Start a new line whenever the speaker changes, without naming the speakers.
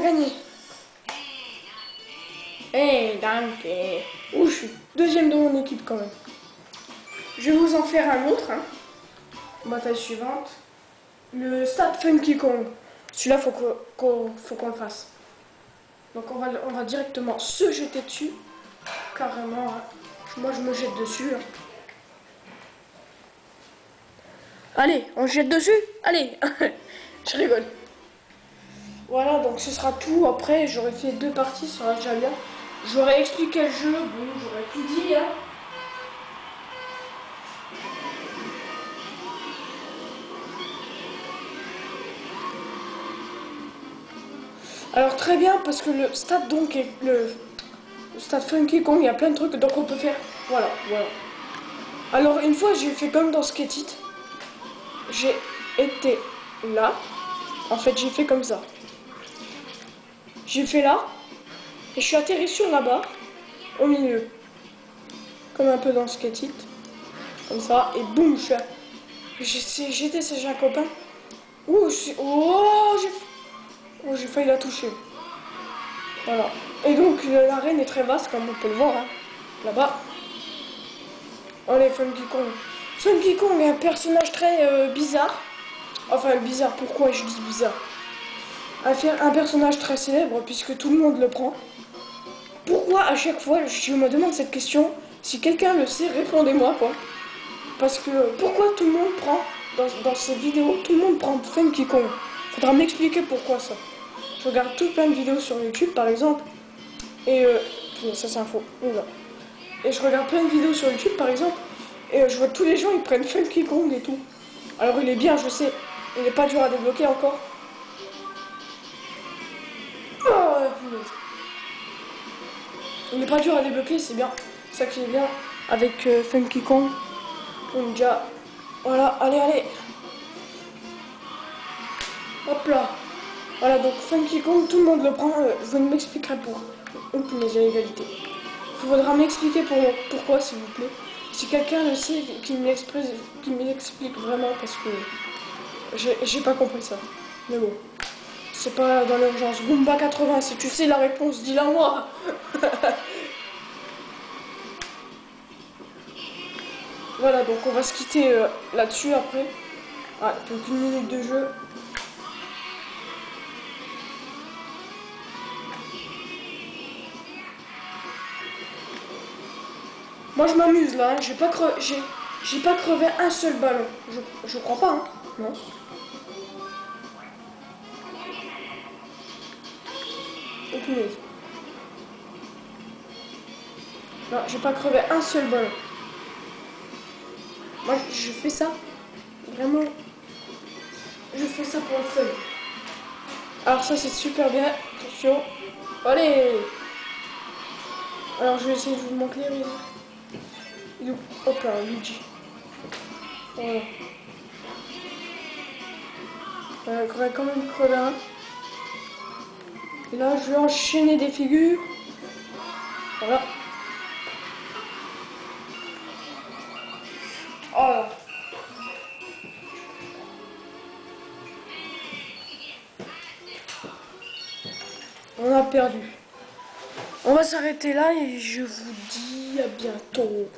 a gagné. Eh, danke. Ouh, je suis deuxième de mon équipe quand même. Je vais vous en faire un autre. Hein. Bataille suivante. Le Stade Funky Kong. Celui-là, faut qu'on le fasse. Donc on va, on va directement se jeter dessus. Carrément. Hein. Moi, je me jette dessus. Hein. Allez, on jette dessus? Allez Je rigole. Voilà, donc ce sera tout. Après, j'aurais fait deux parties, ça sera déjà bien. J'aurais expliqué le jeu, bon, j'aurais tout dit. Hein. Alors très bien, parce que le stade donc est le, stade Funky Kong, il y a plein de trucs, donc on peut faire. Voilà, voilà. Alors une fois j'ai fait comme dans Skate. J'ai été là. En fait j'ai fait comme ça. J'ai fait là. Et je suis atterri sur la barre. Au milieu. Comme un peu dans Skate. Comme ça. Et boum, J'étais chez un copain. Ouh, oh, j'ai Oh, failli la toucher. Voilà. Et donc, l'arène est très vaste, comme on peut le voir, hein. là-bas. Allez, Funky Kong. Funky Kong est un personnage très euh, bizarre. Enfin, bizarre, pourquoi je dis bizarre? Un personnage très célèbre, puisque tout le monde le prend. Pourquoi à chaque fois, je me demande cette question, si quelqu'un le sait, répondez-moi, quoi. Parce que, pourquoi tout le monde prend, dans, dans ces vidéos, tout le monde prend Funky Kong? Faudra m'expliquer pourquoi ça. Je regarde tout plein de vidéos sur YouTube, par exemple. Et euh, ça c'est un faux. Et je regarde plein de vidéos sur YouTube, par exemple. Et euh, je vois tous les gens, ils prennent Funky Kong et tout. Alors il est bien, je sais. Il n'est pas dur à débloquer encore. Il n'est pas dur à débloquer, c'est bien. Ça qui est bien avec euh, Funky Kong. On déjà. Voilà, allez, allez. Hop là. Voilà, donc Funky Kong, tout le monde le prend. Euh, vous m'expliquerez pour. Oups, mais j'ai égalité. Il faudra m'expliquer pour, pourquoi, s'il vous plaît. Si quelqu'un le sait, qu'il m'explique vraiment, parce que j'ai pas compris ça. Mais bon, c'est pas dans l'urgence. Goomba 80, si tu sais la réponse, dis-la moi. voilà, donc on va se quitter euh, là-dessus après. Ah, donc une minute de jeu. Moi je m'amuse là, hein. j'ai pas j'ai pas crevé un seul ballon. Je, je crois pas, hein Non. Aucune Non, j'ai pas crevé un seul ballon. Moi je fais ça. Vraiment. Je fais ça pour le fun. Alors ça c'est super bien. Attention. Allez Alors je vais essayer de vous montrer les il Hop là, Luigi. Voilà. Euh, quand même crever un. Et là, je vais enchaîner des figures. Voilà. Oh On a perdu. On va s'arrêter là et je vous dis à bientôt.